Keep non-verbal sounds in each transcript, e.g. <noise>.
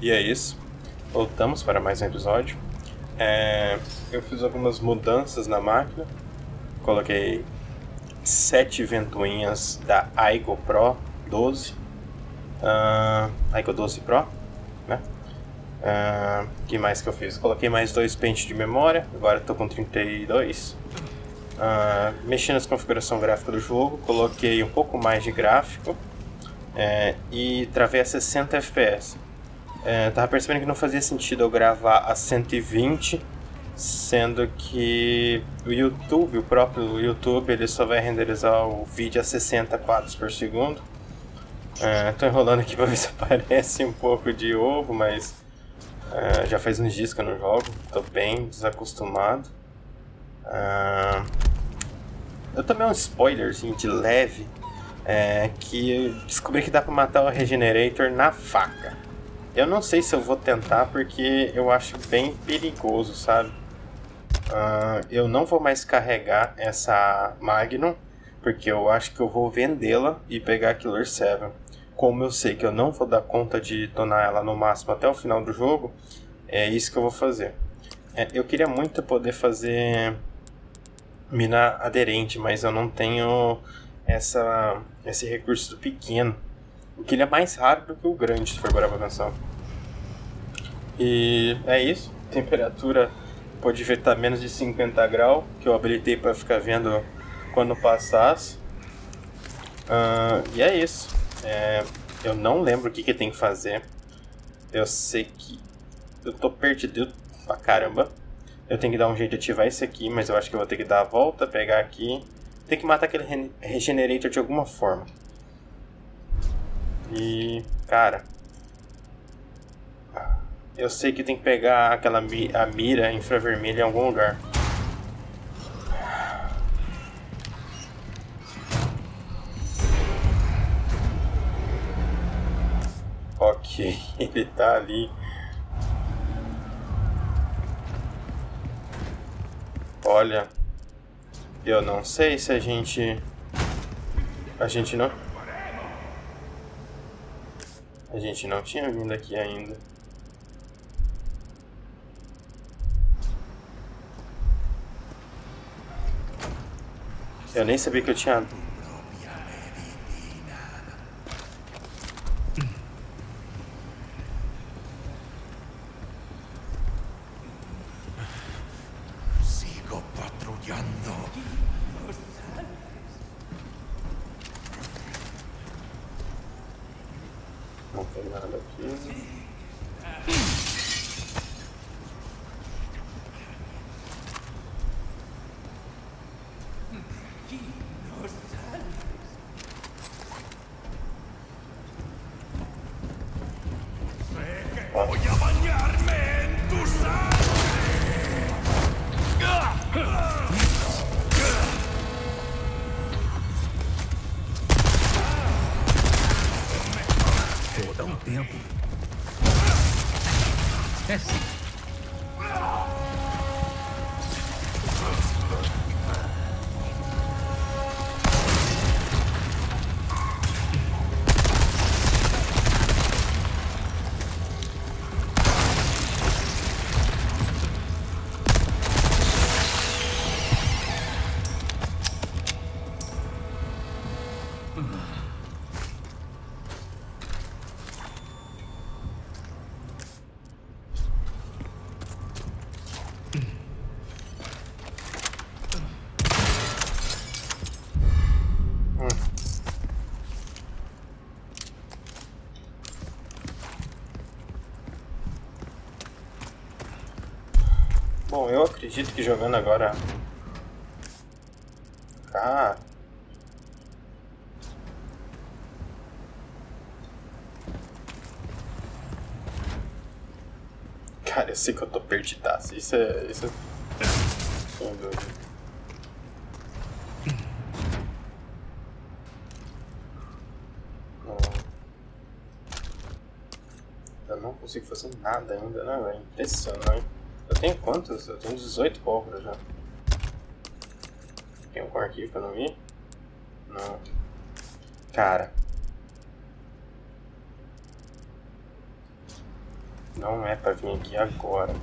E é isso. Voltamos para mais um episódio. É, eu fiz algumas mudanças na máquina. Coloquei sete ventoinhas da Aigo Pro 12. Uh, Aigo 12 Pro, né? Uh, que mais que eu fiz? Coloquei mais dois pentes de memória. Agora estou com 32. Uh, mexi na configuração gráfica do jogo. Coloquei um pouco mais de gráfico. É, e travei a 60 FPS. É, tava percebendo que não fazia sentido eu gravar a 120, sendo que o YouTube, o próprio YouTube, ele só vai renderizar o vídeo a 60 quadros por segundo. É, tô enrolando aqui para ver <laughs> se aparece um pouco de ovo, mas é, já faz uns dias que eu não jogo, tô bem desacostumado. É, eu tomei um spoilerzinho de leve é, que descobri que dá pra matar o Regenerator na faca. Eu não sei se eu vou tentar porque eu acho bem perigoso, sabe? Uh, eu não vou mais carregar essa Magnum porque eu acho que eu vou vendê-la e pegar a Killer 7. Como eu sei que eu não vou dar conta de tornar ela no máximo até o final do jogo, é isso que eu vou fazer. É, eu queria muito poder fazer mina aderente, mas eu não tenho essa, esse recurso do pequeno. O que ele é mais rápido que o grande, se for parar pra pensar. E é isso. Temperatura pode ver tá menos de 50 graus, que eu habilitei para ficar vendo quando passasse. Uh, e é isso. É, eu não lembro o que, que tem que fazer. Eu sei que eu tô perdido pra caramba. Eu tenho que dar um jeito de ativar esse aqui, mas eu acho que eu vou ter que dar a volta, pegar aqui tem que matar aquele Regenerator de alguma forma. E, cara... Eu sei que tem que pegar aquela mi a mira infravermelha em algum lugar. Ok, <laughs> ele tá ali. Olha, eu não sei se a gente... A gente não... A gente não tinha vindo aqui ainda. Eu nem sabia que eu tinha acredito que jogando agora... Ah... Cara, eu sei que eu tô perdidaço. Isso é... Isso é... Sem dúvida. Eu não consigo fazer nada ainda, né, velho? Impressionante. Eu tenho quantos? Eu tenho 18 pólvoras já. Tem um arquivo pra não ir? Não. Cara. Não é pra vir aqui agora.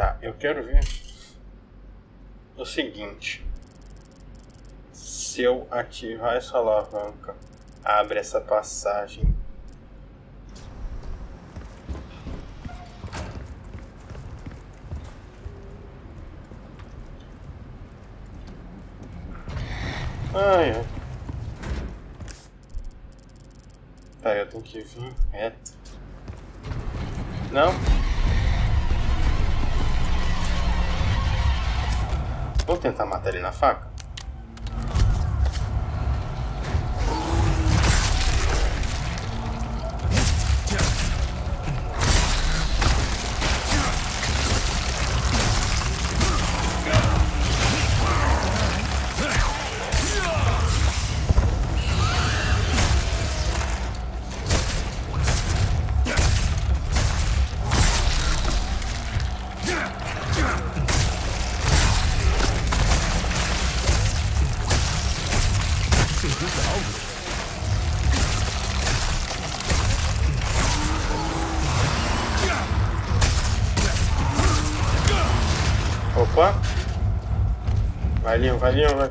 Tá, eu quero ver o seguinte. Se eu ativar essa alavanca, abre essa passagem. Ai, ai. Tá, eu tenho que vir reto. Não? Vou tentar matar ele na faca. Vai, Leon, vai,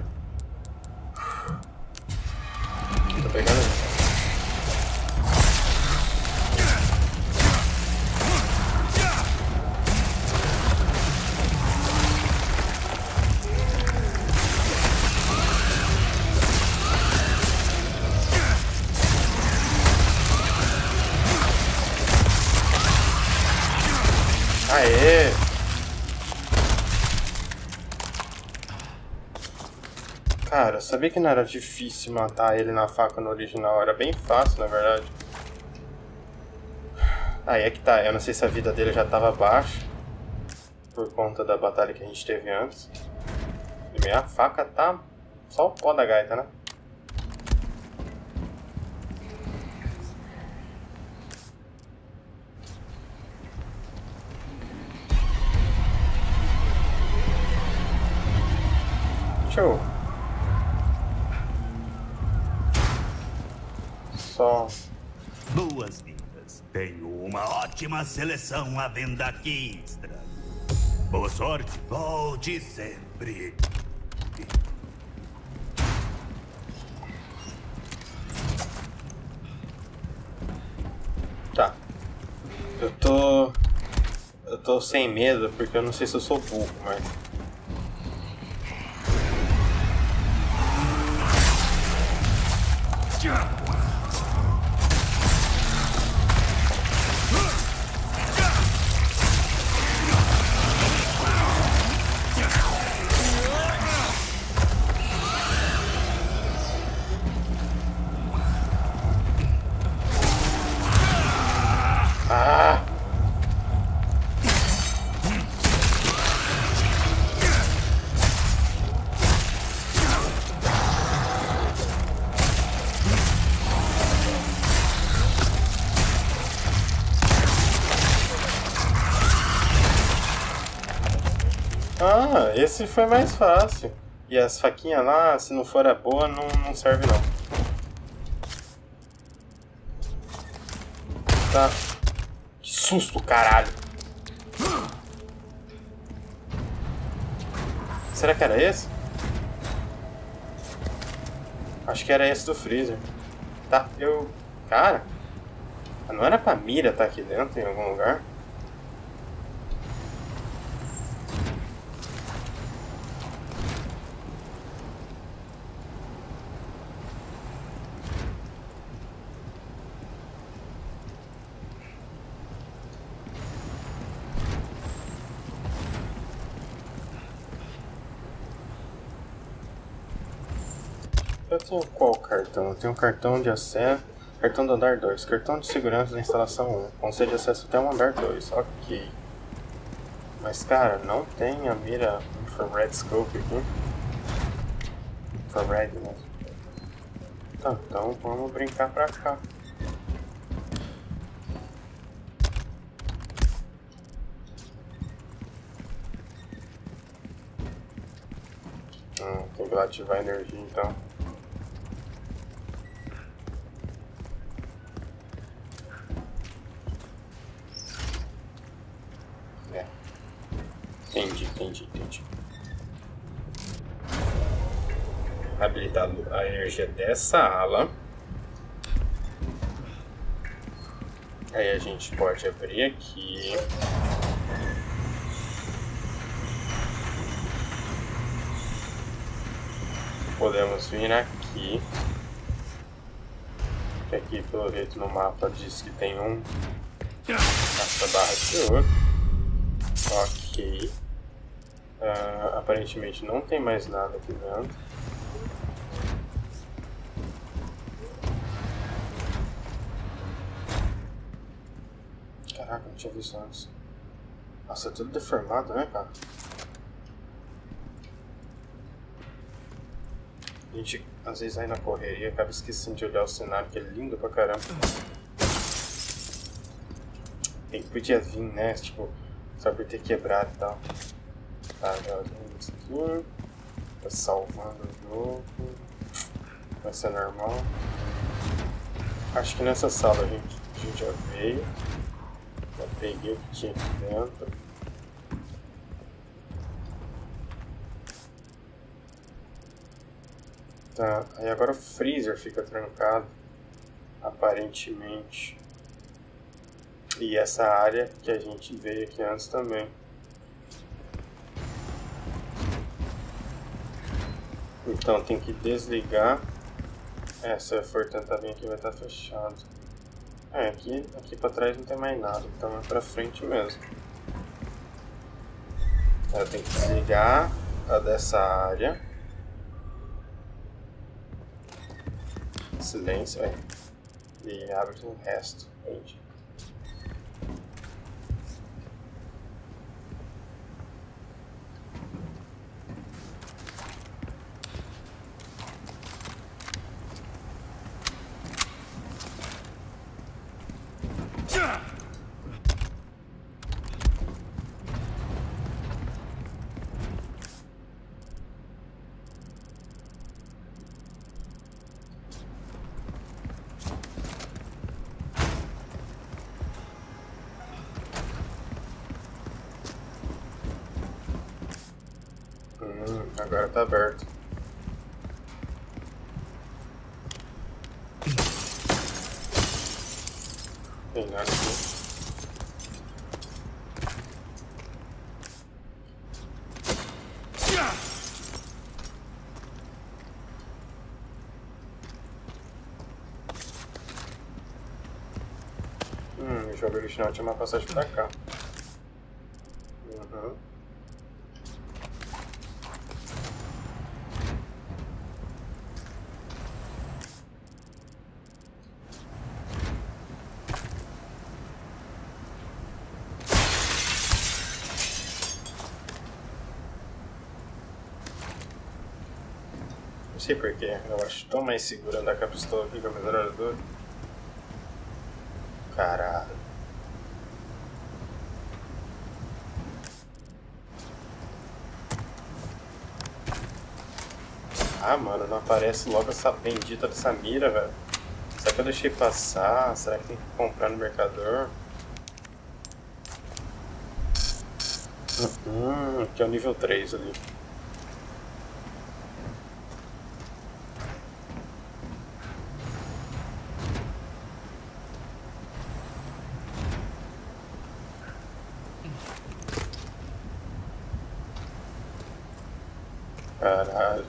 sabia que não era difícil matar ele na faca no original? Era bem fácil, na verdade. Aí é que tá, eu não sei se a vida dele já tava baixa. Por conta da batalha que a gente teve antes. E minha faca tá só o pó da gaita, né? Ótima seleção à venda aqui, estranho. Boa sorte. Volte sempre. Tá. Eu tô. Eu tô sem medo porque eu não sei se eu sou burro, mas. Esse foi mais fácil. E as faquinhas lá, se não for a boa, não, não serve não. Tá. Que susto, caralho. Será que era esse? Acho que era esse do freezer. Tá, eu... Cara... Não era pra mira estar aqui dentro, em algum lugar? Eu tenho qual cartão? Eu tenho cartão de acesso. Cartão do andar 2. Cartão de segurança da instalação 1. Concede acesso até o andar 2. Ok. Mas cara, não tem a mira infrared scope aqui. Infrared mesmo. Tá, então vamos brincar pra cá. Hum, tem que ativar a energia então. Energia dessa ala. Aí a gente pode abrir aqui. podemos vir aqui. Que aqui pelo jeito no mapa diz que tem um essa barra de ouro. Ok. Uh, aparentemente não tem mais nada aqui dentro. Caraca, não tinha visto antes. Nossa, é tudo deformado, né, cara? A gente às vezes aí na correria acaba esquecendo de olhar o cenário que é lindo pra caramba. E podia vir, né? Tipo, só por ter quebrado e tal. Tá, já isso aqui. Tá salvando o jogo. Vai ser normal. Acho que nessa sala a gente, a gente já veio. Peguei o que tinha aqui dentro. Tá, aí agora o freezer fica trancado, aparentemente. E essa área que a gente veio aqui antes também. Então tem que desligar. É, se eu for tentar vir aqui vai estar fechado. É, aqui, aqui pra trás não tem mais nada, então é pra frente mesmo. Eu tenho que desligar a dessa área. silêncio, é. E abre o resto, gente. agora tá aberto. Tem nada aqui. Hum, o jogo original tinha uma passagem pra cá. Sei porquê, eu acho tão mais seguro andar com a pistola aqui com a metralhadora. Caralho. Ah, mano, não aparece logo essa bendita dessa mira, velho. Será que eu deixei passar? Será que tem que comprar no mercador? Hum, aqui é o nível 3 ali. Caralho.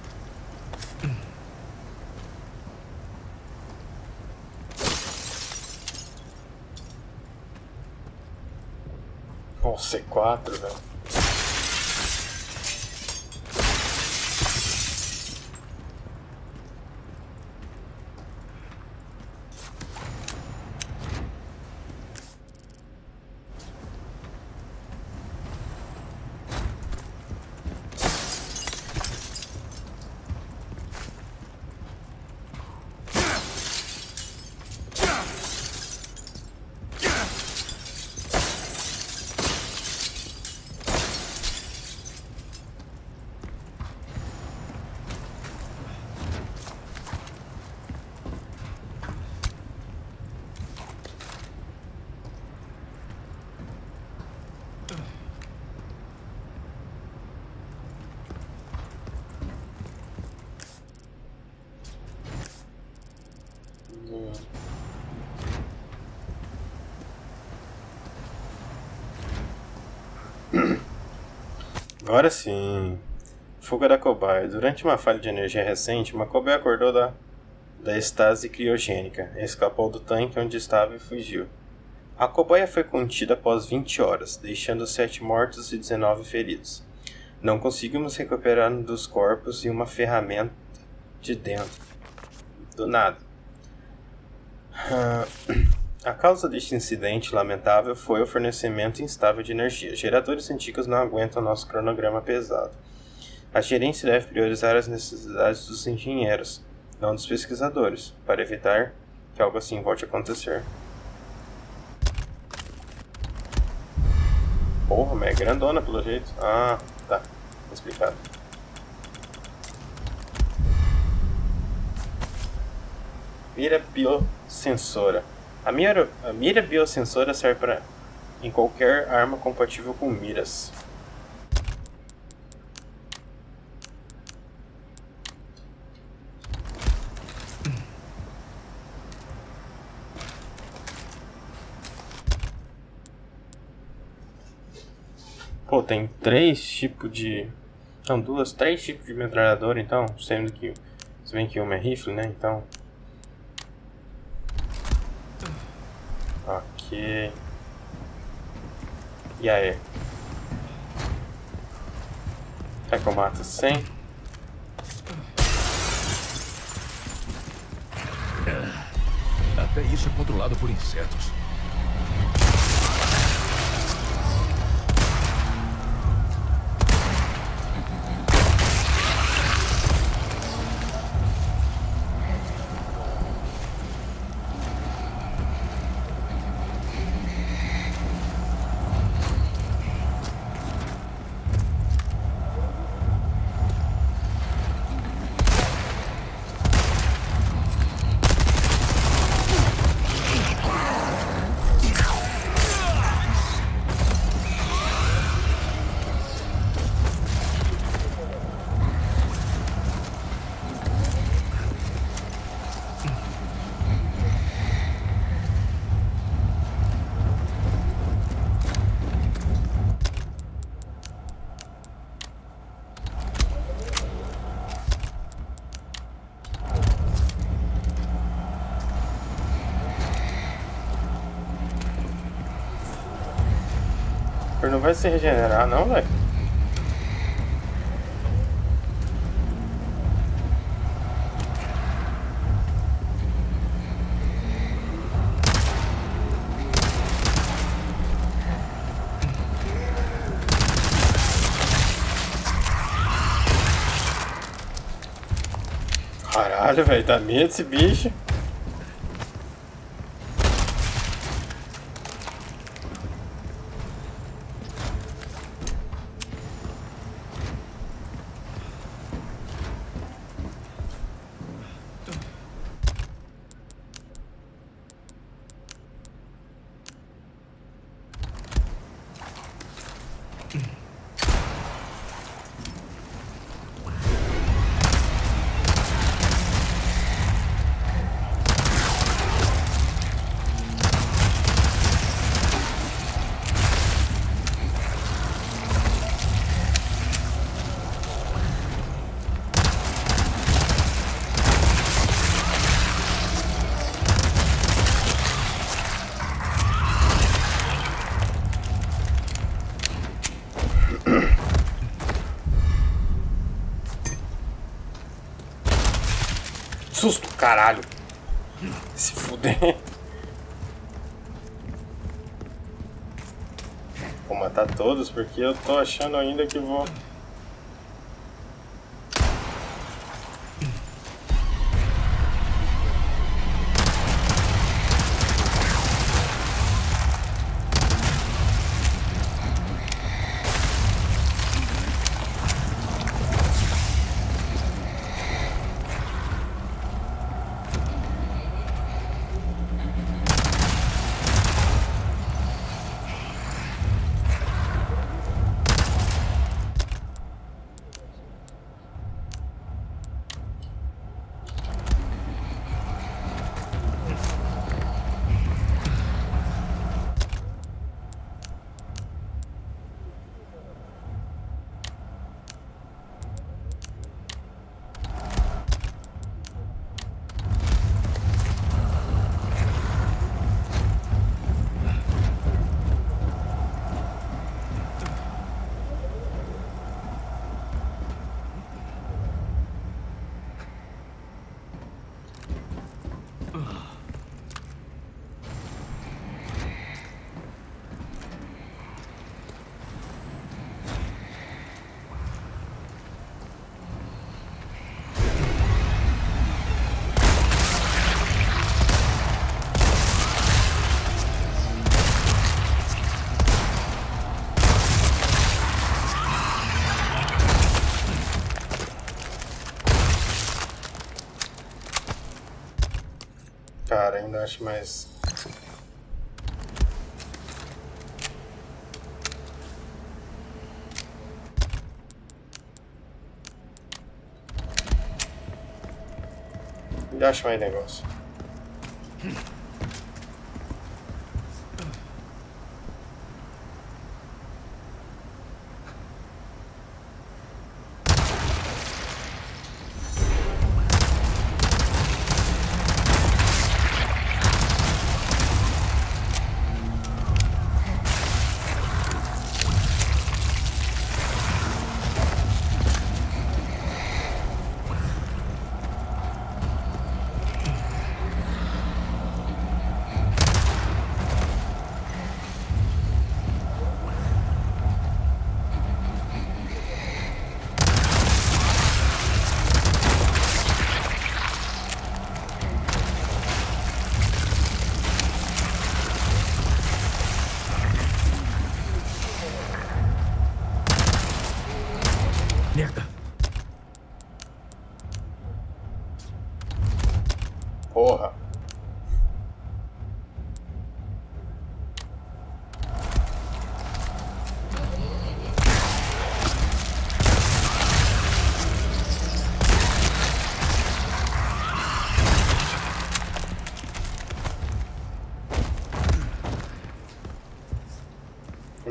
Um C4, velho. Agora sim. Fuga da cobaia. Durante uma falha de energia recente, uma cobaia acordou da, da estase criogênica, escapou do tanque onde estava e fugiu. A cobaia foi contida após 20 horas, deixando 7 mortos e 19 feridos. Não conseguimos recuperar um dos corpos e uma ferramenta de dentro. Do nada. A causa deste incidente lamentável foi o fornecimento instável de energia. Geradores antigos não aguentam nosso cronograma pesado. A gerência deve priorizar as necessidades dos engenheiros, não dos pesquisadores, para evitar que algo assim volte a acontecer. Porra, mas é grandona pelo jeito. Ah, tá. Explicado. Mira biosensora. A mira, a mira biosensora serve para em qualquer arma compatível com miras. Pô, tem três tipos de. Não, duas, três tipos de metralhadora então, sendo que. Se bem que uma é rifle, né? Então. Ok. E aí? Será que eu mato sem? Até isso é controlado por insetos. Vai se regenerar não, velho. Caralho, velho, dá medo esse bicho. Caralho. Se fuder. Vou matar todos porque eu tô achando ainda que vou... ainda acho mais. Ainda acho mais negócio.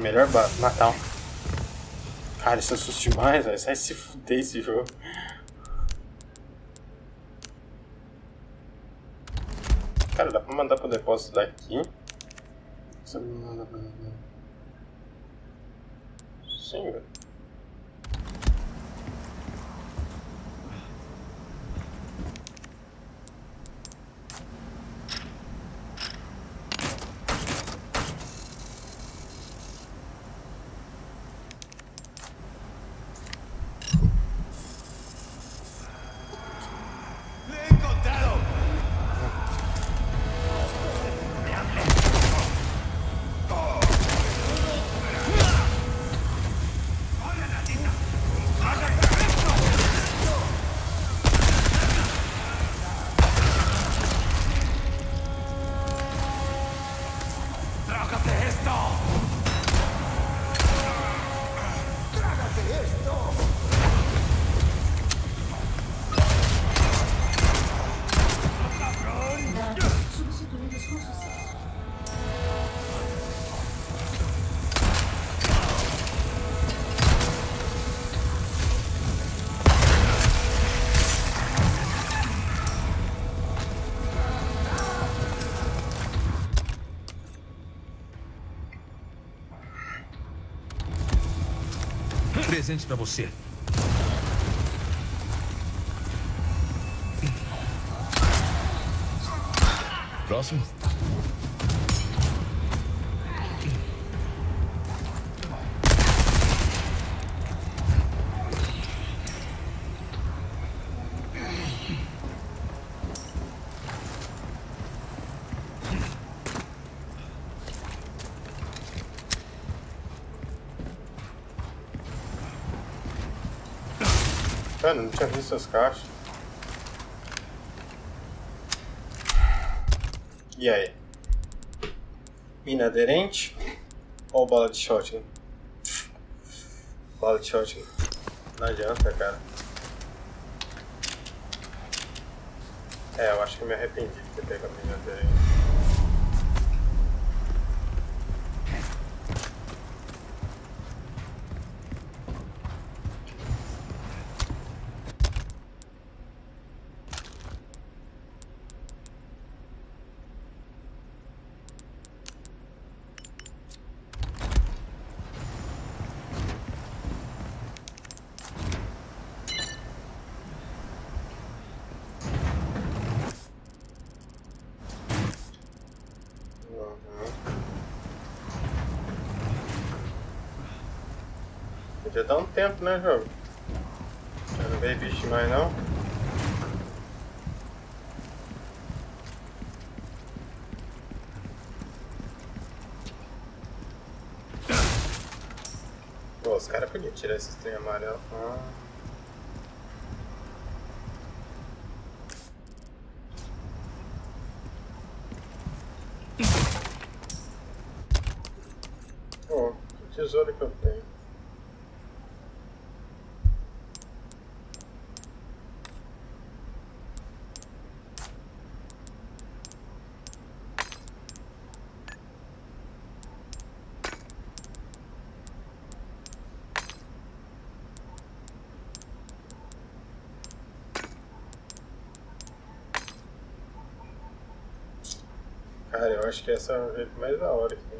Melhor matar um. Cara, isso assusta demais, velho. Sai se fuder esse jogo. Cara, dá pra mandar pro depósito daqui. Sim, velho. Presente pra você. Próximo. Cara, não tinha visto as caixas. E aí? Mina aderente ou bala de shotgun? Bala de shotgun. Não adianta, cara. É, eu acho que eu me arrependi de ter pego a mina aderente. Uhum. Podia dar um tempo, né, jogo? Já não veio bicho mais não. Pô, os caras podiam tirar esse trem amarelo. Ah. tesoura que eu tenho. Cara, eu acho que essa é a vape mais da hora tem.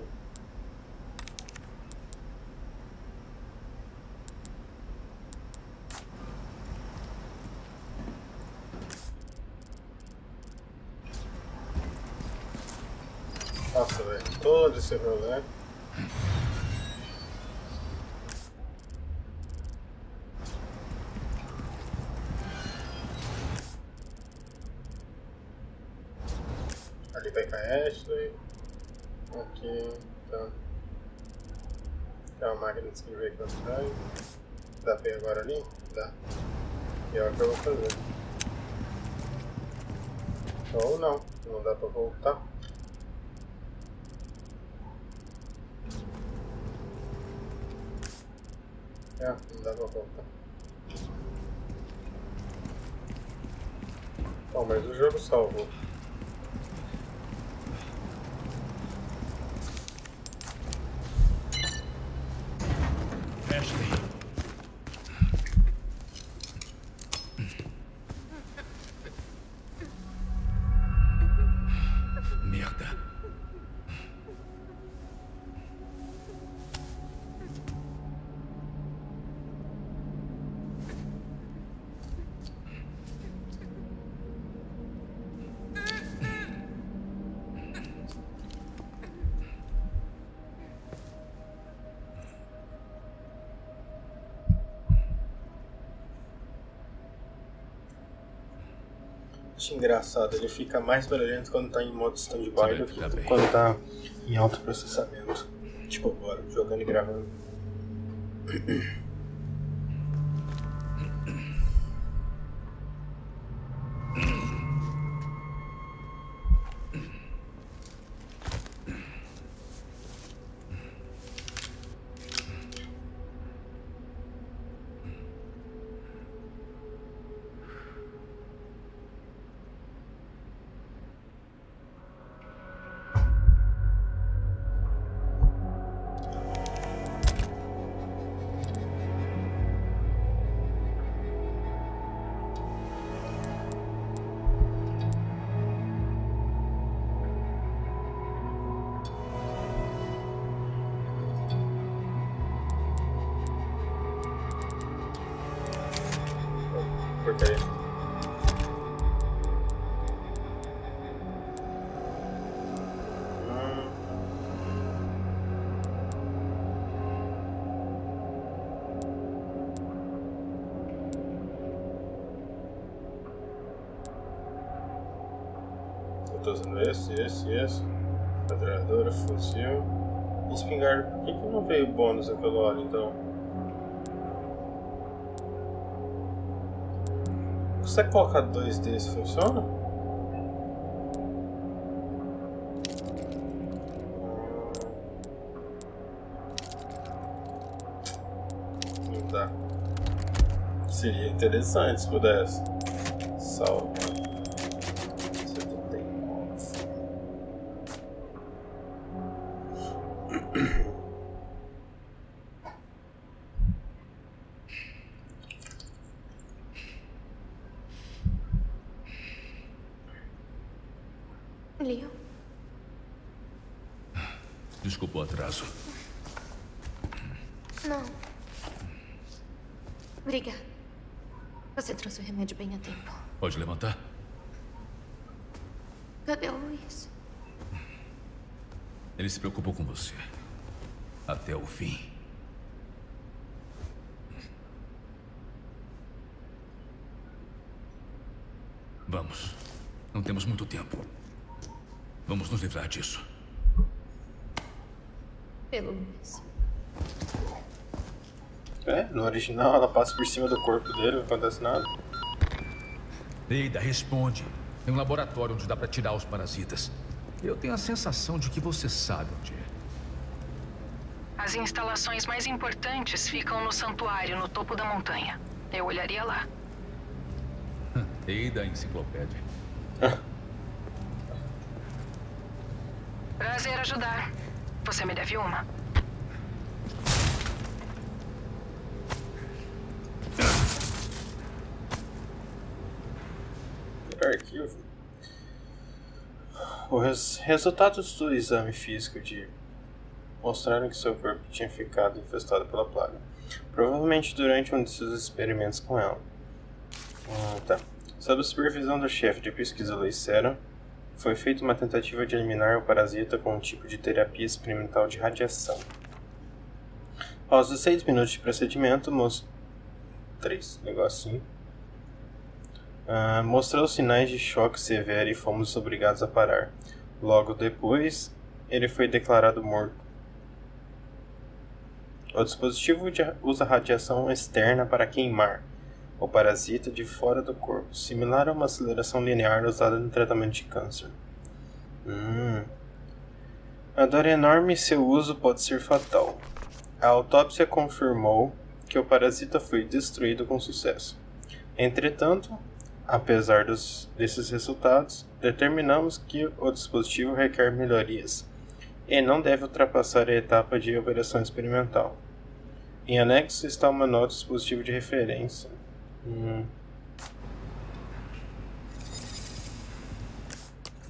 Nossa, velho, todo esse rolê. De escrever aqui atrás. Dá pra ir agora ali? Dá. E é o que eu vou fazer. Ou não, não dá pra voltar. É, não dá pra voltar. Bom, mas o jogo salvou. Acho engraçado, ele fica mais barulhento quando tá em modo stand-by do que quando tá em alto processamento. Tipo agora, jogando e gravando. <clears throat> Esse, esse, esse. Metralhadora, fuzil. Espingarda. Por que, que não veio bônus naquele óleo então? Você colocar dois desses funciona? Não dá. Seria interessante se pudesse. Salva. 79. Leo, Desculpa o atraso. não. Obrigada. Você trouxe o remédio bem a tempo. Pode levantar? Cadê o Luiz? Ele se preocupou com você. Até o fim. Vamos. Não temos muito tempo. Vamos nos livrar disso. Pelo Luiz. É, no original ela passa por cima do corpo dele, não acontece nada. Eida, responde. Tem um laboratório onde dá pra tirar os parasitas. Eu tenho a sensação de que você sabe onde é. As instalações mais importantes ficam no santuário, no topo da montanha. Eu olharia lá. <laughs> E da enciclopédia. <laughs> Prazer ajudar. Você me deve uma. Arquivo. Os resultados do exame físico de mostraram que seu corpo tinha ficado infestado pela plaga. Provavelmente durante um de seus experimentos com ela. Ah, tá. Sob a supervisão do chefe de pesquisa Leicera, foi feita uma tentativa de eliminar o parasita com um tipo de terapia experimental de radiação. Após 16 minutos de procedimento, mostrou. Três negocinho. Ah, mostrou sinais de choque severo e fomos obrigados a parar. Logo depois, ele foi declarado morto. O dispositivo usa radiação externa para queimar o parasita de fora do corpo, similar a uma aceleração linear usada no tratamento de câncer. Hum. A dor enorme e seu uso pode ser fatal. A autópsia confirmou que o parasita foi destruído com sucesso. Entretanto, apesar dos, desses resultados, determinamos que o dispositivo requer melhorias e não deve ultrapassar a etapa de operação experimental. Em anexo está uma nota do dispositivo de referência. Hum.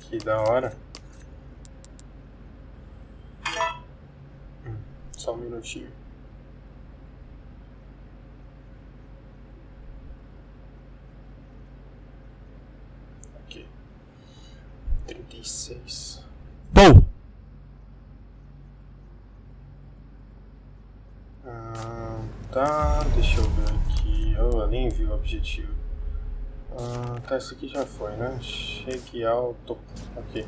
Que da hora. Hum, Só um minutinho. 46. bom ah, tá, deixa eu ver aqui. Oh, eu nem vi o objetivo. Ah, tá, isso aqui já foi, né? Cheque alto. Ok.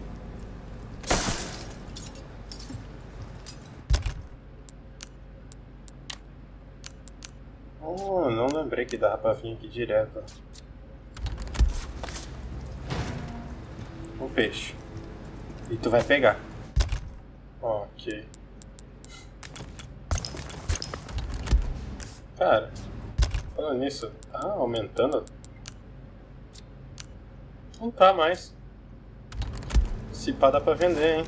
Oh, não lembrei que dava pra vir aqui direto. O peixe. E tu vai pegar. Ok. Cara, falando nisso, tá aumentando? Não tá mais. Se pá dá pra vender, hein?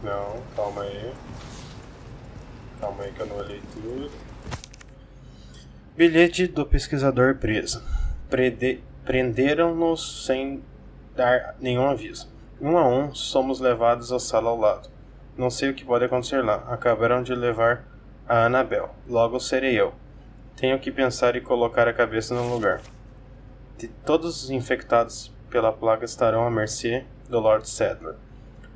Não, calma aí. Calma aí que eu não olhei tudo. Bilhete do pesquisador preso. Prede- Prenderam-nos sem dar nenhum aviso. Um a um, somos levados à sala ao lado. Não sei o que pode acontecer lá. Acabaram de levar a Annabel. Logo serei eu. Tenho que pensar e colocar a cabeça no lugar. De todos os infectados pela plaga estarão à mercê do Lord Sadler.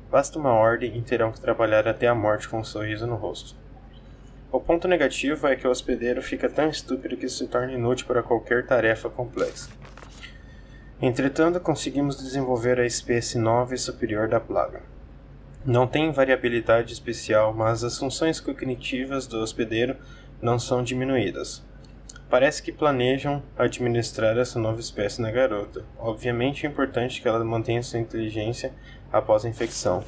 Basta uma ordem e terão que trabalhar até a morte com um sorriso no rosto. O ponto negativo é que o hospedeiro fica tão estúpido que se torna inútil para qualquer tarefa complexa. Entretanto, conseguimos desenvolver a espécie nova e superior da plaga. Não tem variabilidade especial, mas as funções cognitivas do hospedeiro não são diminuídas. Parece que planejam administrar essa nova espécie na garota. Obviamente é importante que ela mantenha sua inteligência após a infecção.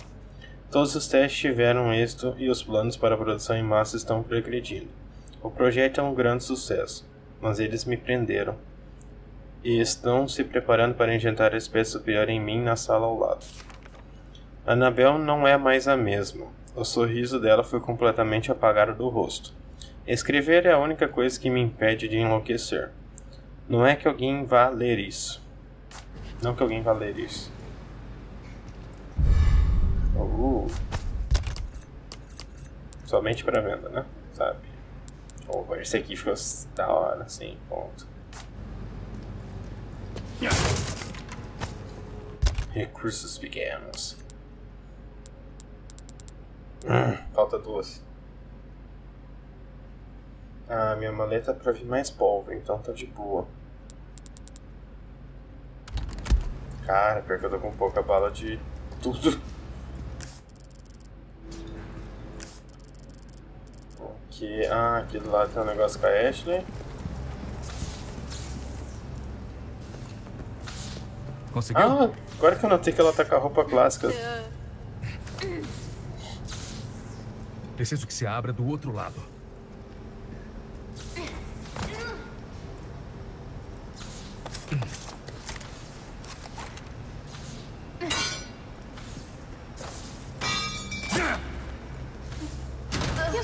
Todos os testes tiveram êxito e os planos para a produção em massa estão progredindo. O projeto é um grande sucesso, mas eles me prenderam e estão se preparando para injetar a espécie superior em mim na sala ao lado. Annabel não é mais a mesma. O sorriso dela foi completamente apagado do rosto. Escrever é a única coisa que me impede de enlouquecer. Não é que alguém vá ler isso. Não que alguém vá ler isso. Uh. Somente para venda, né? Sabe? Oh, esse aqui ficou da hora, sim, ponto. Recursos pequenos. Hum, falta duas. Ah, minha maleta é pra vir mais pólvora, então tá de boa. Cara, pior que eu tô com pouca bala de tudo. Aqui, ah, aqui do lado tem um negócio com a Ashley. Conseguiu? Ah, agora que eu notei que ela tá com a roupa clássica. Preciso que se abra do outro lado.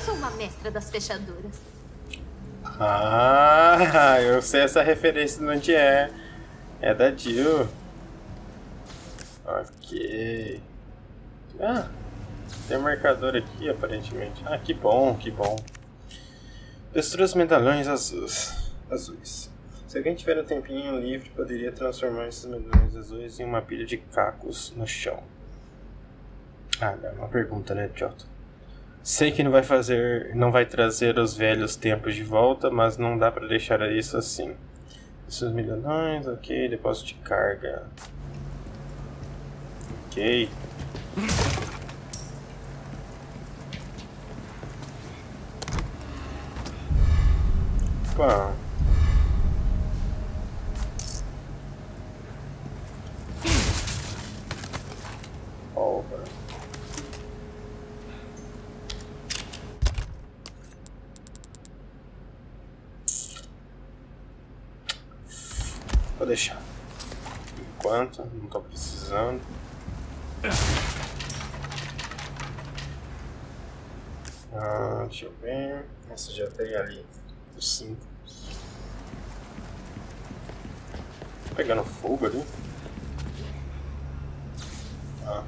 Eu sou uma mestra das Ah, eu sei essa referência de onde é. É da Jill. Ok. Ah, tem um marcador aqui aparentemente. Ah, que bom, que bom. Destrua os medalhões azuis. azuis. Se alguém tiver um tempinho livre, poderia transformar esses medalhões azuis em uma pilha de cacos no chão. Ah, é uma pergunta, né, idiota? Sei que não vai fazer, não vai trazer os velhos tempos de volta, mas não dá pra deixar isso assim. Esses milhões, ok, depósito de carga. Ok. Opa. Over. Deixar. Enquanto, não tô precisando. Ah, deixa eu ver. Essa já tem ali. Os 5. Pegando fogo ali. Ah.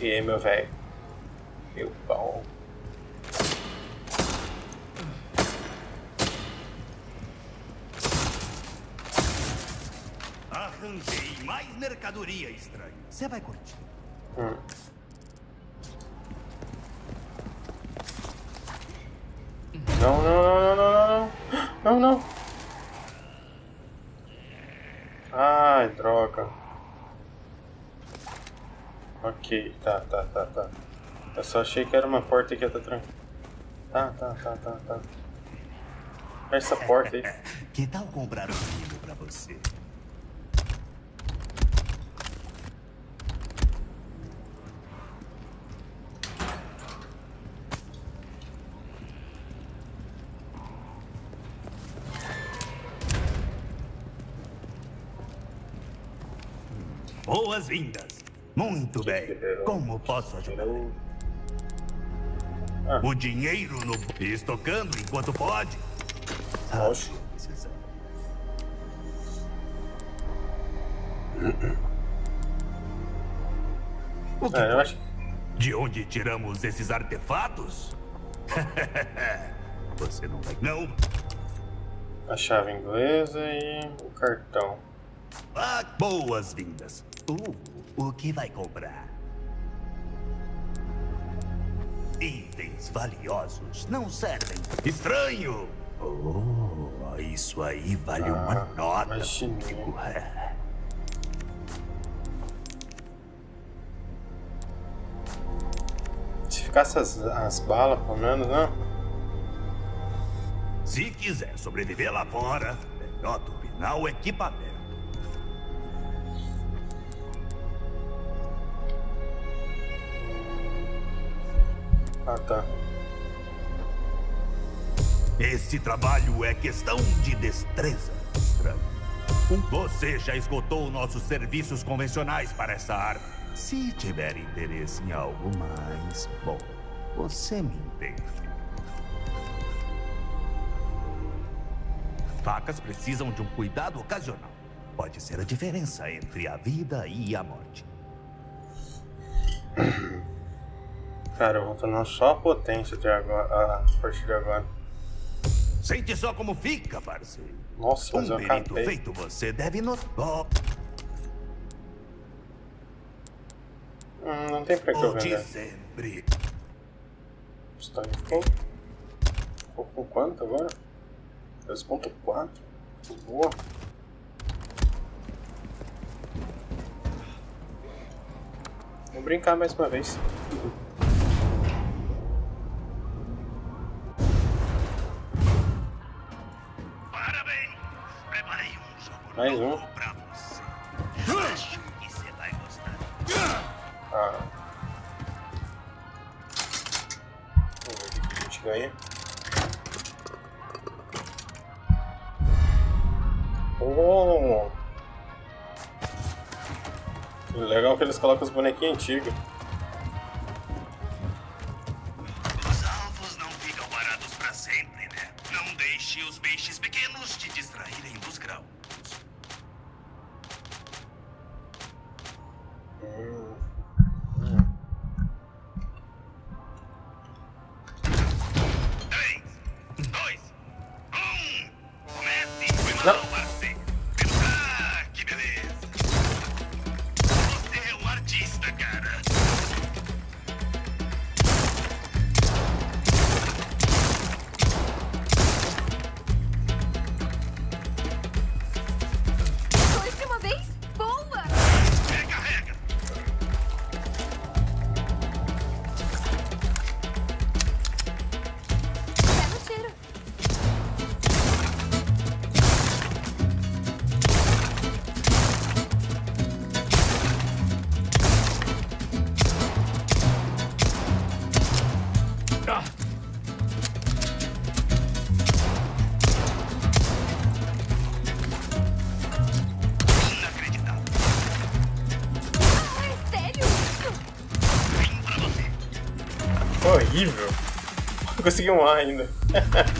E aí, meu velho? Meu pau. Arranjei mais mercadoria estranha. Você vai curtir. Hum. Não, não, não, não, não, não, não, não. Ai, droga. Ok, tá, tá, tá, tá. Eu só achei que era uma porta que ia estar tranquila. Tá, tá, tá, tá, tá. Essa porta aí. <laughs> Que tal comprar um vinho pra você? Boas-vindas. Muito bem. Como posso ajudar? O dinheiro no... Estocando enquanto pode. Oxe. Precisando. O que É, eu acho. De onde tiramos esses artefatos? <laughs> Você não vai. Não. A chave inglesa e o cartão. Ah, boas-vindas. Uh, o que vai comprar? Itens valiosos não servem. Estranho! Oh, isso aí vale uma Ah, nota. imaginei. amigo. Se ficasse as, as balas, pelo menos, né? Se quiser sobreviver lá fora, melhor turbinar o equipamento. Ah, tá. Esse trabalho é questão de destreza. Estranho. Você já esgotou nossos serviços convencionais para essa arma. Se tiver interesse em algo mais, bom, você me entende. Facas precisam de um cuidado ocasional. Pode ser a diferença entre a vida e a morte. <clears throat> Cara, eu vou tornar só a potência até agora, a partir de agora. Sente só como fica, parceiro. Nossa, mas Um eu perito feito você deve notar. Hum, não tem pra que eu de vender. sempre. Stone ficou. Ficou com quanto agora? 2.4. Boa. Vou brincar mais uma vez. bonequinhos antigos. conseguiu um ainda. <laughs>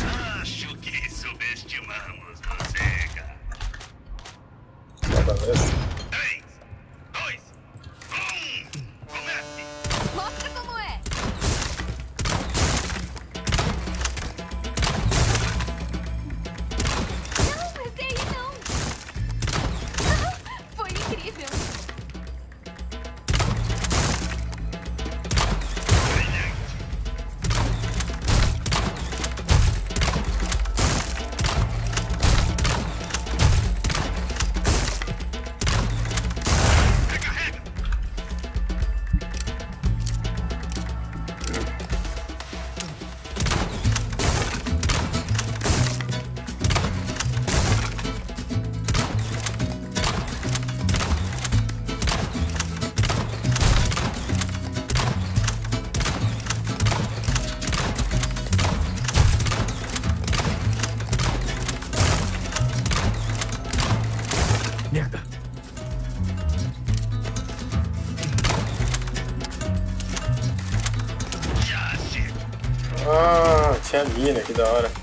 ahora.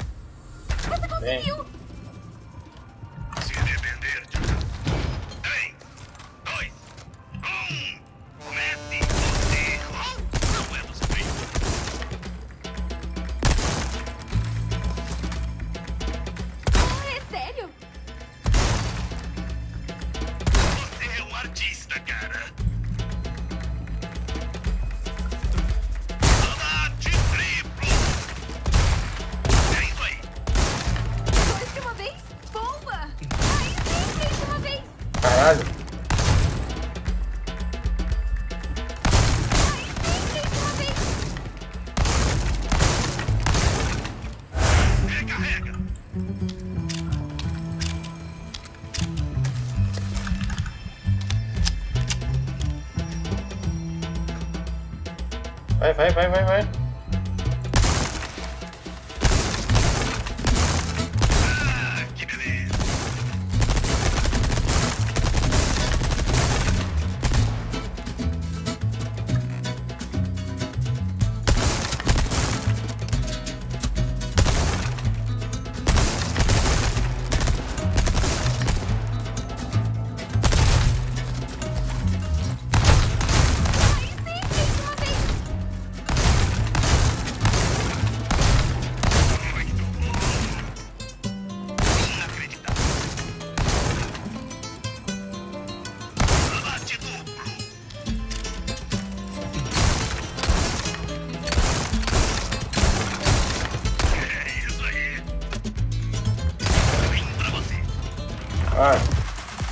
ไปไปไปไป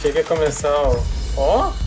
Chega começar o. Ó! Oh?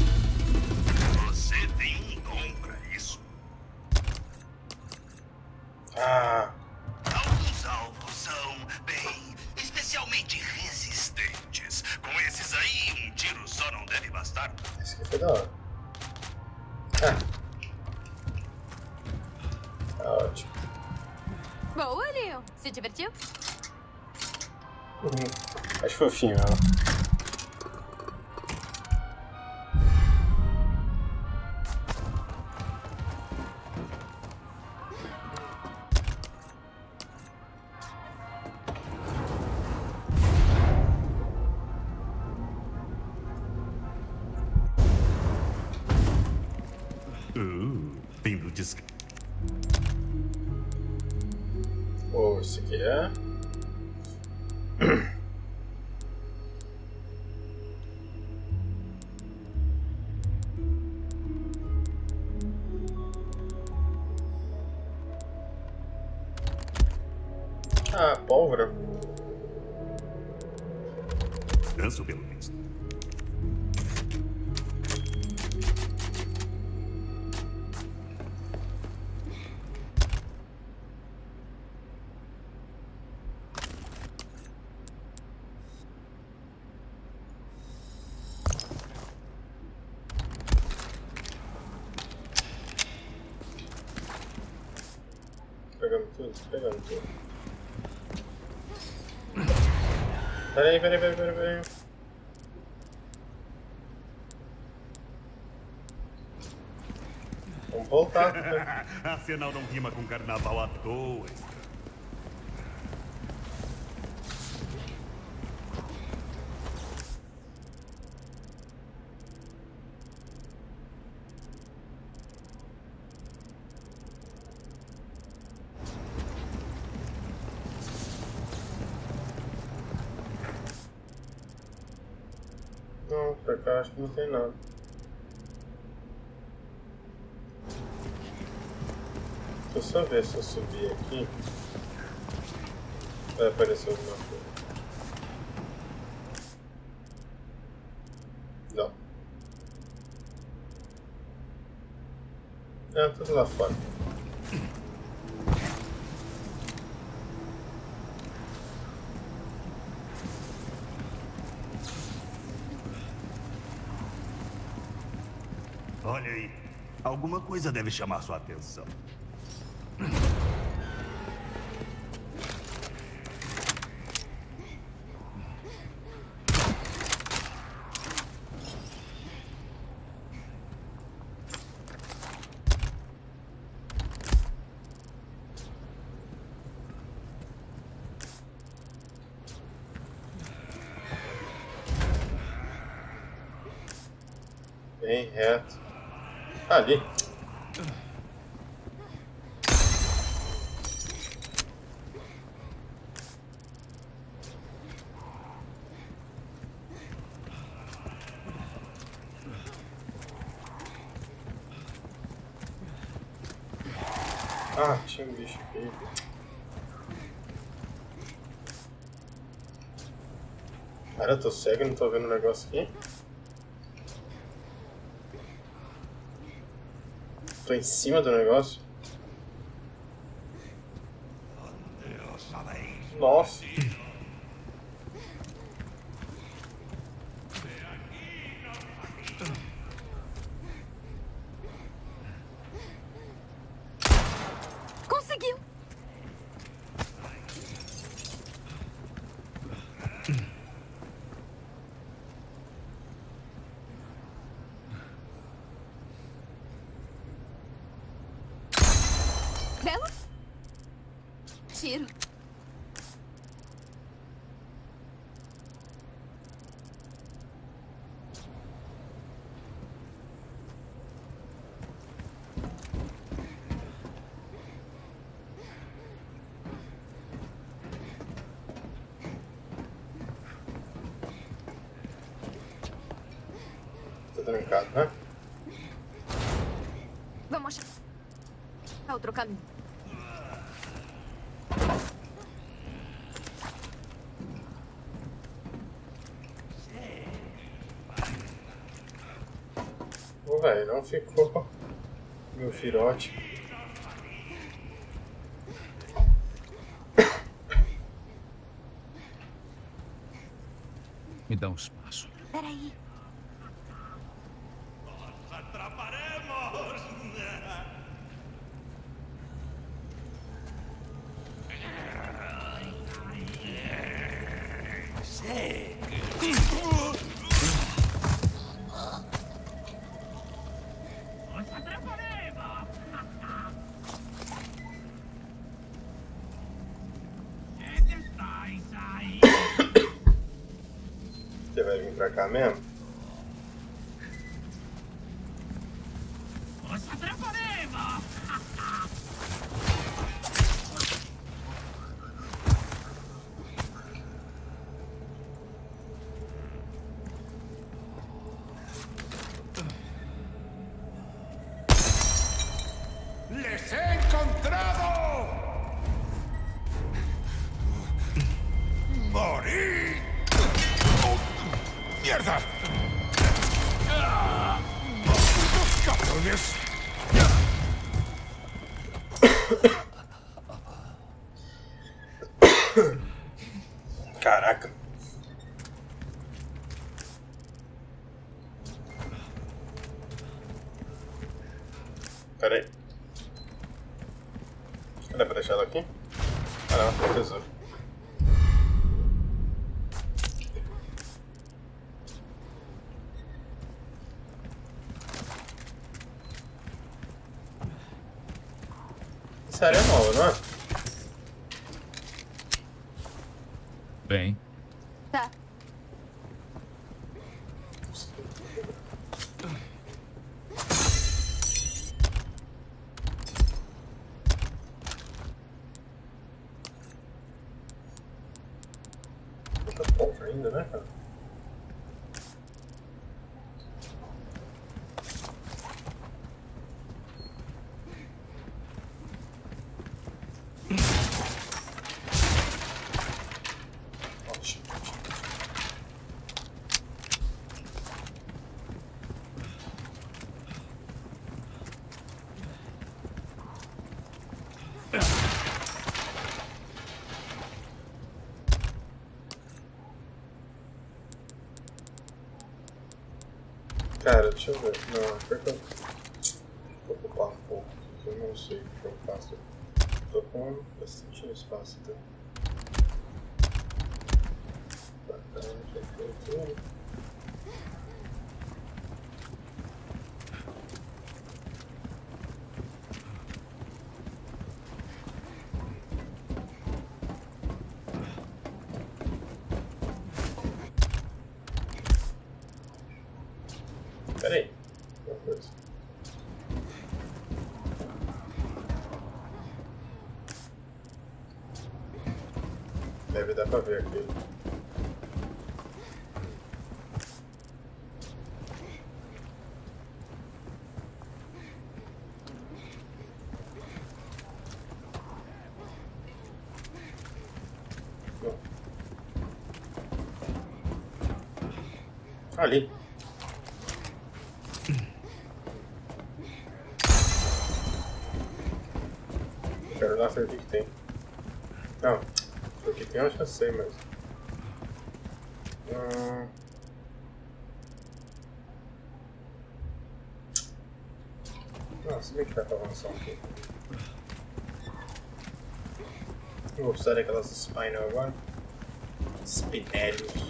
Peraí, peraí, peraí, peraí. Vamos voltar. <laughs> Afinal, não rima com carnaval à toa. Não, pra cá acho que não tem nada. Deixa eu só ver se eu subir aqui. Vai aparecer alguma coisa. Não. É, tudo lá fora. Olha aí. Alguma coisa deve chamar sua atenção. Bem reto. Ali. Ah, tinha um bicho aqui. Cara, eu tô cego não tô vendo o negócio aqui. Tô em cima do negócio. Nossa. Conseguiu! Belo? Tiro. Tá trancado, né? Vamos achar. Outro caminho. Velho, não ficou. Meu firote. Me dá um espaço. Peraí. Vai Essa área é nova, não é? Bem, Tá. Pólvora ainda, né, cara? Ótimo. Cara, deixa eu ver. Não, pior que eu vou ocupar um pouco, eu não sei o que eu faço. Tô com bastante espaço até. Bacana, já foi tudo. Pera aí. Uma coisa. Dar pra ver aqui. Não. Ali. Quero lá saber o que que tem. Não, o que tem eu já sei, mas. Hum... Não, se bem que dá pra avançar um pouco. Eu vou precisar daquelas Spinal agora. Spinélios.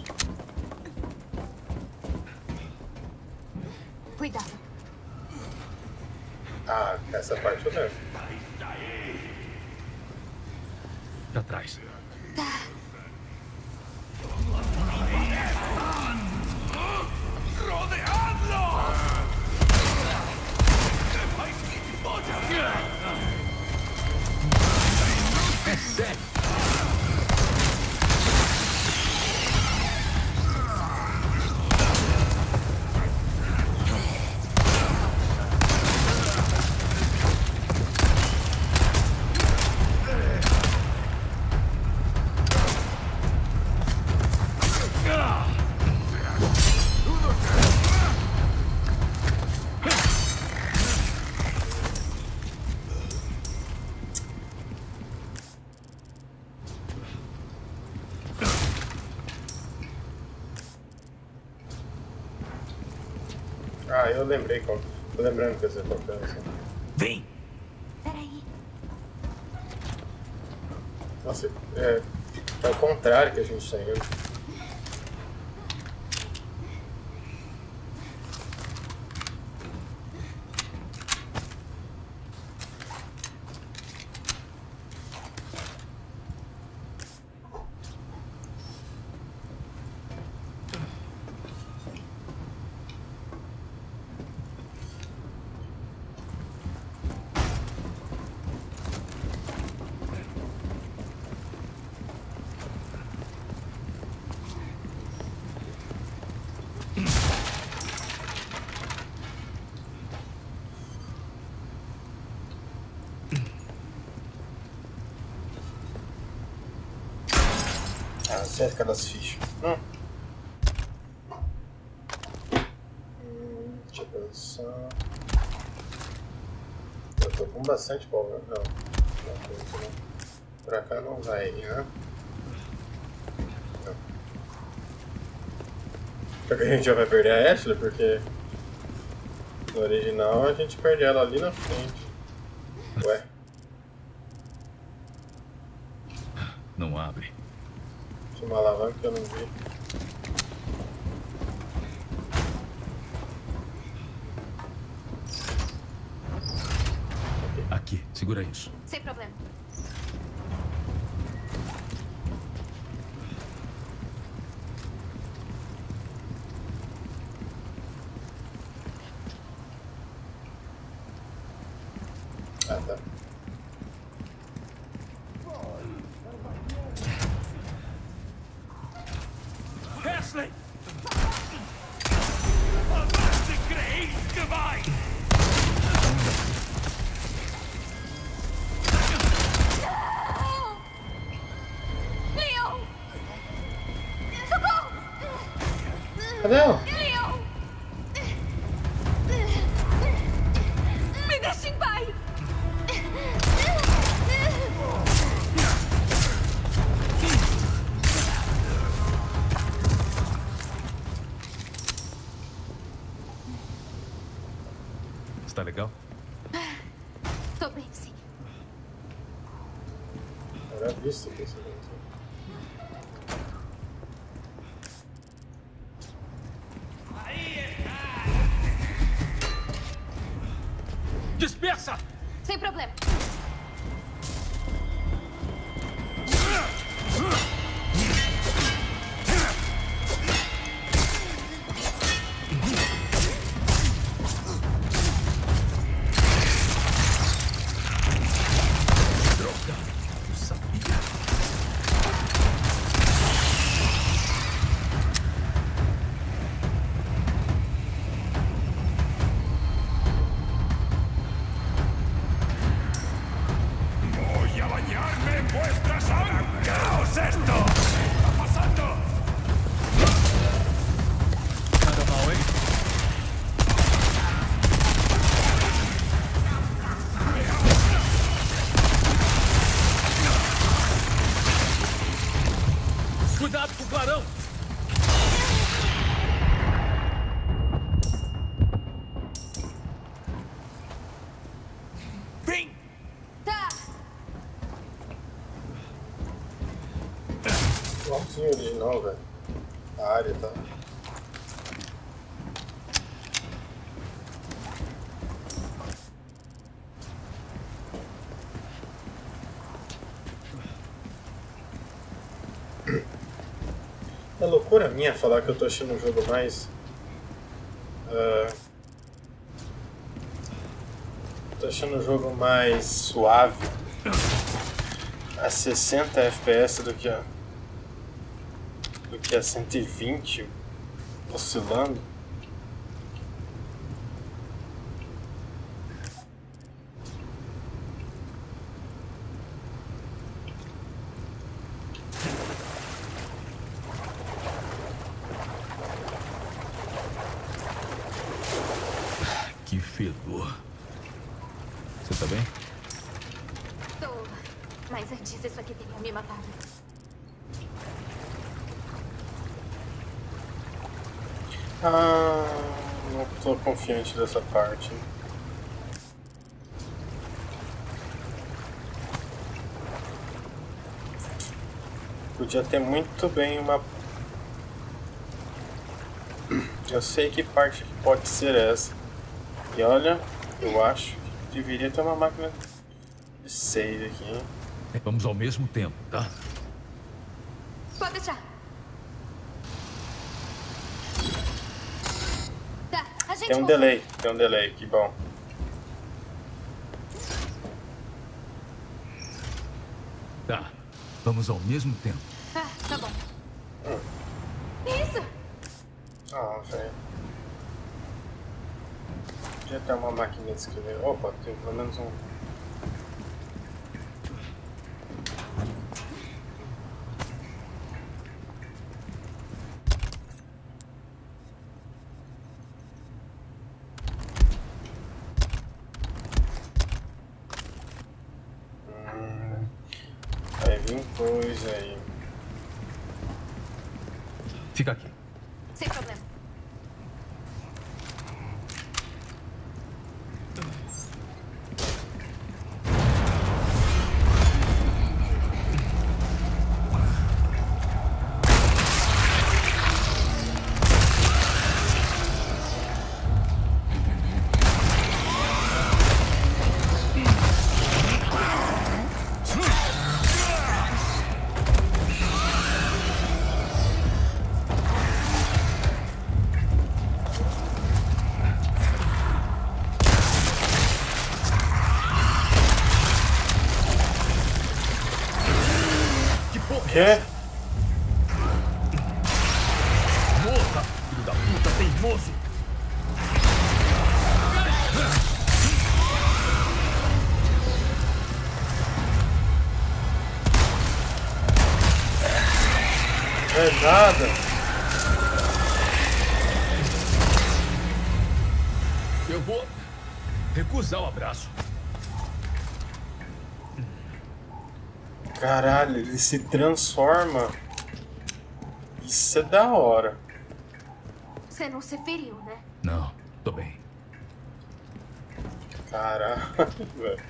Eu lembrei qual. Tô lembrando que qual que é essa. Vem! Peraí. Nossa, é. É o contrário que a gente tá indo. Cerca das fichas. Hum. Hum, deixa eu pensar. Eu tô com bastante power. Não. Não, muito não. Pra cá não vai, né? Não. Será que a gente já vai perder a Ashley? Porque no original a gente perde ela ali na frente. Ué. Não abre. Tinha uma alavanca que eu não vi. Aqui, segura isso. Sem problema. Tá. Ashley! Avance, creio que vai! Leon! Socorro! Cadê ela? É loucura minha falar que eu tô achando o jogo mais. ah, tô achando o jogo mais suave a 60 FPS do que a do que a 120 oscilando. Que fedor. Você tá bem? Tô. Mas antes isso aqui teria me matado. Ah, Não tô confiante dessa parte. Podia ter muito bem uma. Eu sei que parte que pode ser essa. E olha, eu acho que deveria ter uma máquina de save aqui. hein? Vamos ao mesmo tempo, tá? Pode deixar. Tá, a gente Tem um delay, tem um delay, que bom. Tá. Vamos ao mesmo tempo. Ah, tá bom. Isso! Ah, velho. Podia ter uma máquina de escrever. Opa, tem pelo menos um. Se transforma. Isso é da hora. Você não se feriu, né? Não, tô bem. Caralho, <laughs> velho.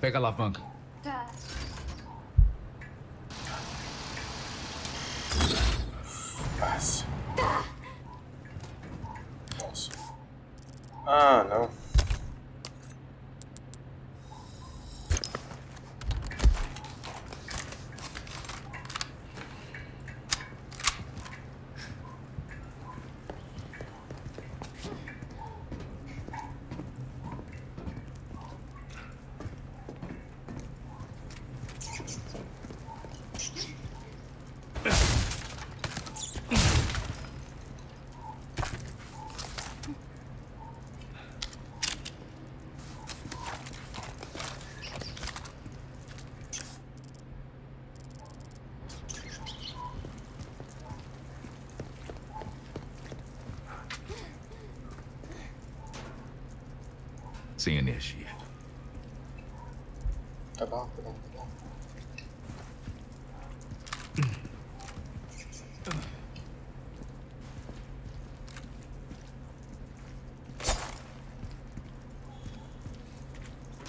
Pega a alavanca. Tá. Fácil. Nossa. Ah, não. Sem energia. Tá bom, tá bom, tá bom.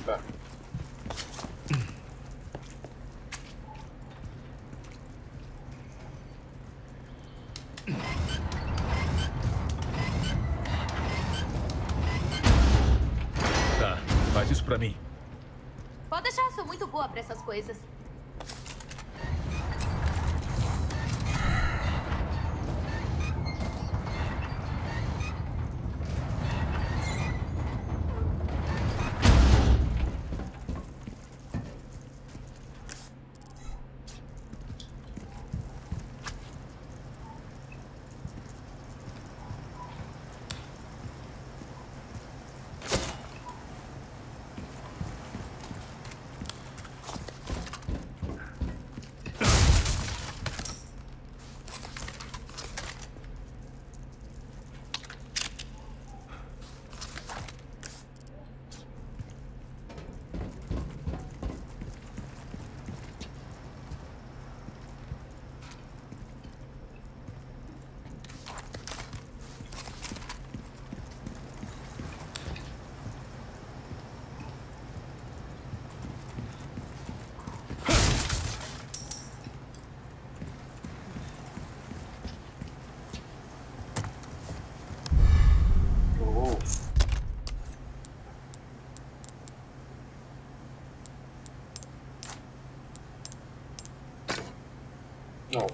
Tá. Tá, faz isso pra mim. Pode deixar, sou muito boa pra essas coisas.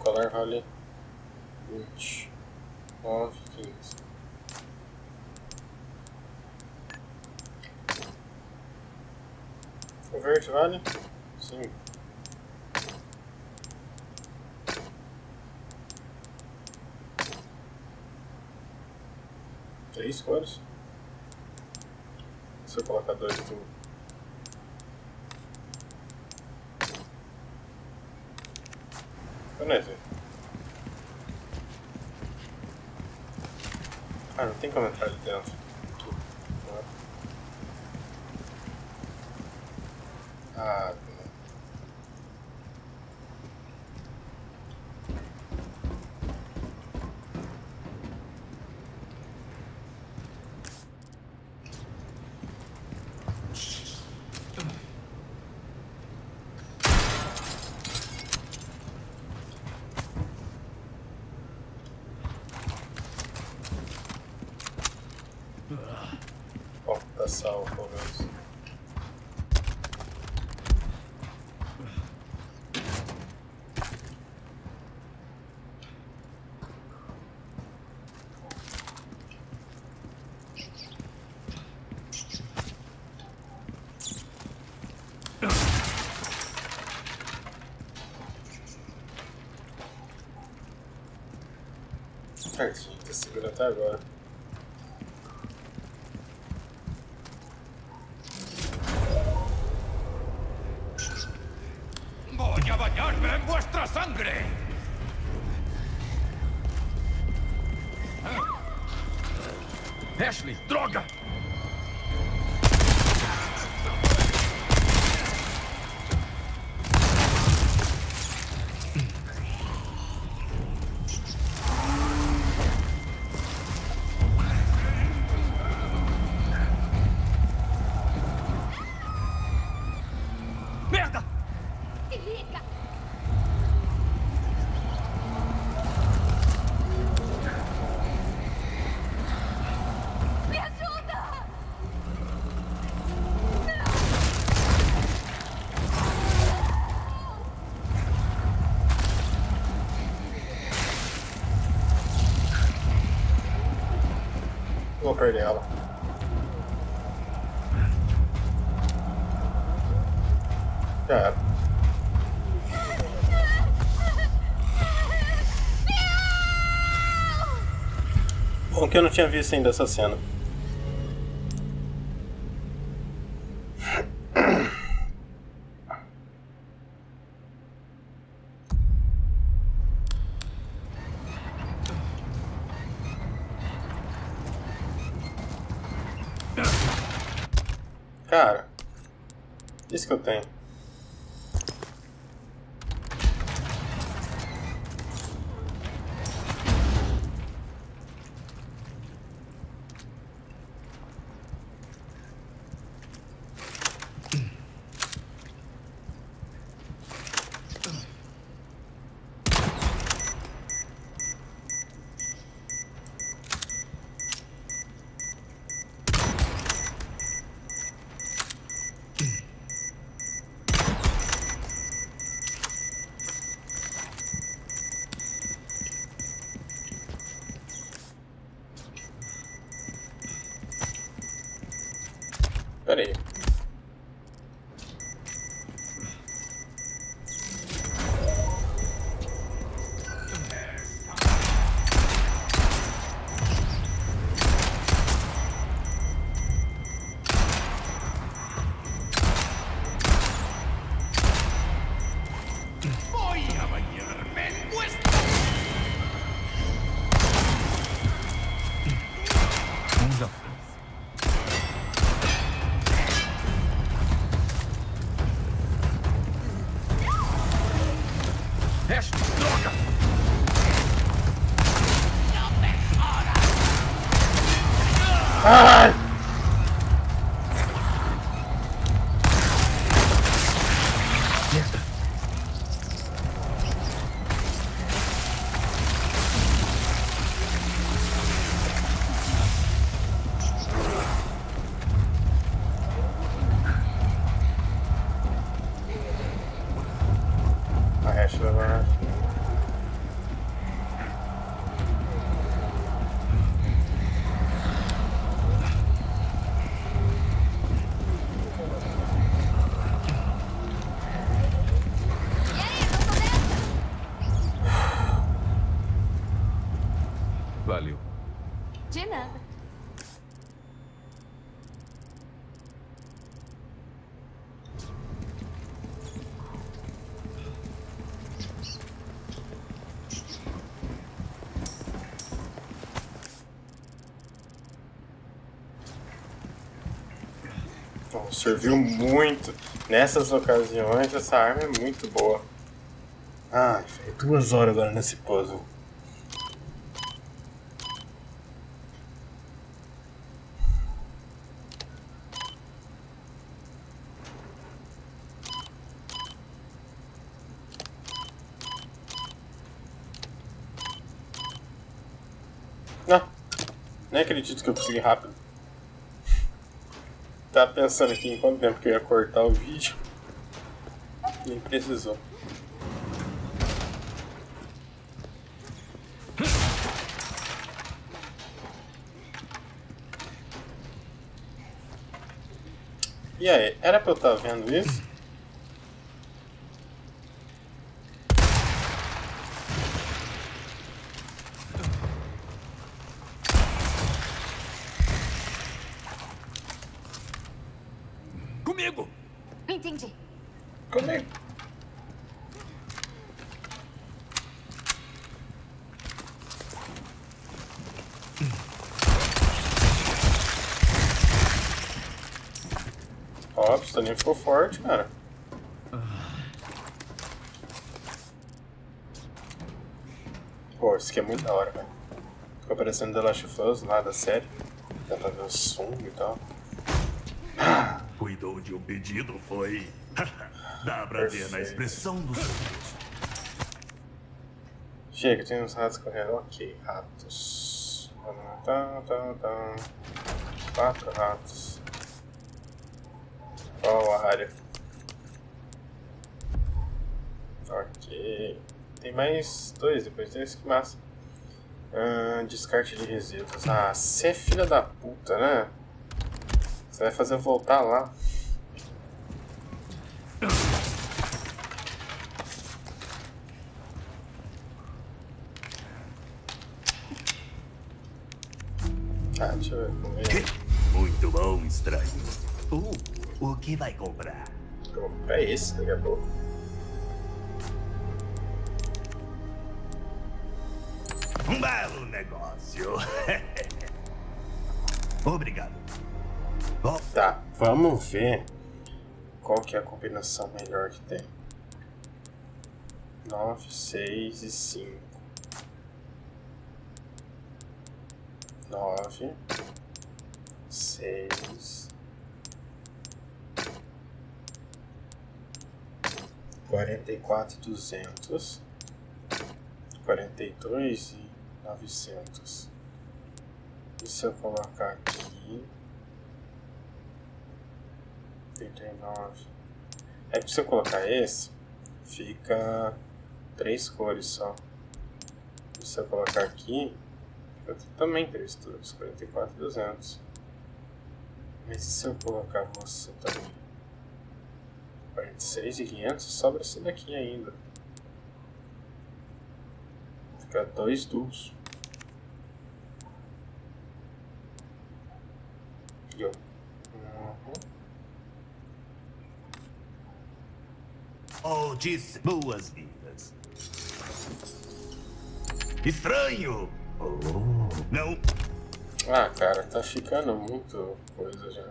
Colar vale 20. 9, 15. O verde vale 5. Três cores? Se eu colocar dois do. Beleza. Ah, não tem como entrar ali dentro. Ah, não. Bom, tá salvo pelo menos. Certinho, tá seguro Vou perder ela. Já era. Bom que eu não tinha visto ainda essa cena. Serviu muito. Nessas ocasiões, essa arma é muito boa. Velho, duas horas agora nesse puzzle. Não, nem acredito que eu consegui rápido. Tava pensando aqui em quanto tempo que eu ia cortar o vídeo. Nem precisou. E aí, era pra eu estar vendo isso? Comigo! Entendi. Comigo. Ó, a cara. Pô, isso aqui é muito da hora, velho. Ficou parecendo The Last of Us lá da série. Dá pra ver o som e tal. Cuidou de um pedido, foi. <laughs> Dá pra ver na Perfeito. expressão do. Chega, tem uns ratos correndo. Ok, ratos. Tá, tá, tá. Quatro ratos. Qual a área? Ok. Tem mais dois depois desse, que massa. Ah, descarte de resíduos. Ah, você é filha da puta, né? Você vai fazer eu voltar lá. Ah, deixa eu ver. Muito bom, estranho. Uh, o que vai comprar? Vou comprar esse daqui a pouco. Negócio. <laughs> Obrigado. Bom, Tá, vamos ver qual que é a combinação melhor que tem. 9, 6 e 5. 9, 6, 44 e 200, 42 e 900. E se eu colocar aqui 39. É que se eu colocar esse, fica três cores só. E se eu colocar aqui, fica também três cores, 44 e 200. Mas e se eu colocar você também? 46 e 500, sobra esse daqui ainda. Fica dois. Uhum. oh, disse boas-vindas. Estranho! Oh, não. Ah, cara, tá ficando muito coisa já.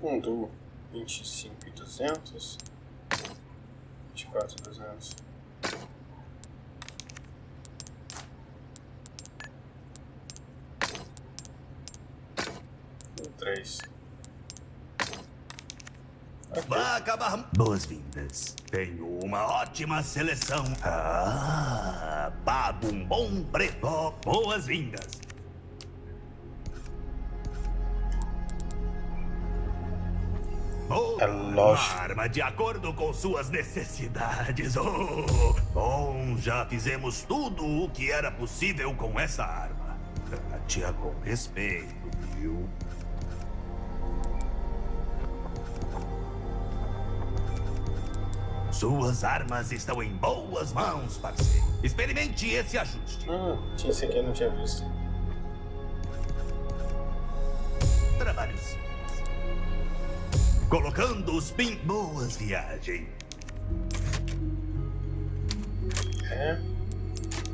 Um do 25 e 200. 24 e 200. Um 3. Vai acabar. Boas-vindas. Tenho uma ótima seleção. Ah, pago um bom preço. Boas-vindas. Boa, É lógico. Uma arma de acordo com suas necessidades. Oh, bom, já fizemos tudo o que era possível com essa arma. <laughs> Trate-a com respeito, viu? Suas armas estão em boas mãos, parceiro. Experimente esse ajuste. Hum, tinha esse aqui, eu não tinha visto. Colocando os pin... Boas viagens. É.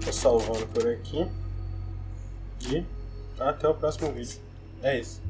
Tô salvando por aqui. E até o próximo vídeo. É isso.